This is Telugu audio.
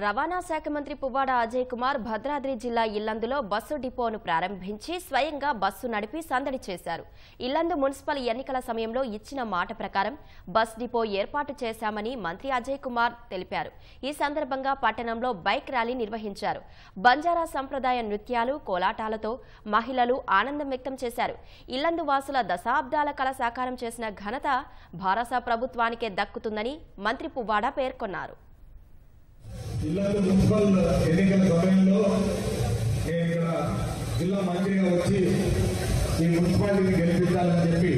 రవాణా శాఖ మంత్రి పువ్వాడ అజయ్ కుమార్ భద్రాద్రి జిల్లా ఇల్లందులో బస్సు డిపోను ప్రారంభించి స్వయంగా బస్సు నడిపి సందడి చేశారు. ఇల్లందు మున్సిపల్ ఎన్నికల సమయంలో ఇచ్చిన మాట ప్రకారం బస్ డిపో ఏర్పాటు చేశామని మంత్రి అజయ్ కుమార్ తెలిపారు. ఈ సందర్భంగా పట్టణంలో బైక్ ర్యాలీ నిర్వహించారు. బంజారా సంప్రదాయ నృత్యాలు కోలాటాలతో మహిళలు ఆనందం వ్యక్తం చేశారు. ఇల్లందు వాసుల దశాబ్దాల కల సాకారం చేసిన ఘనత భారత ప్రభుత్వానికే దక్కుతుందని మంత్రి పువ్వాడ పేర్కొన్నారు. ఇల్లందు మున్సిపల్ ఎన్నికల సమయంలో నేను ఇక్కడ జిల్లా మంత్రిగా వచ్చి ఈ మున్సిపాలిటీని గెలిపించాలని చెప్పి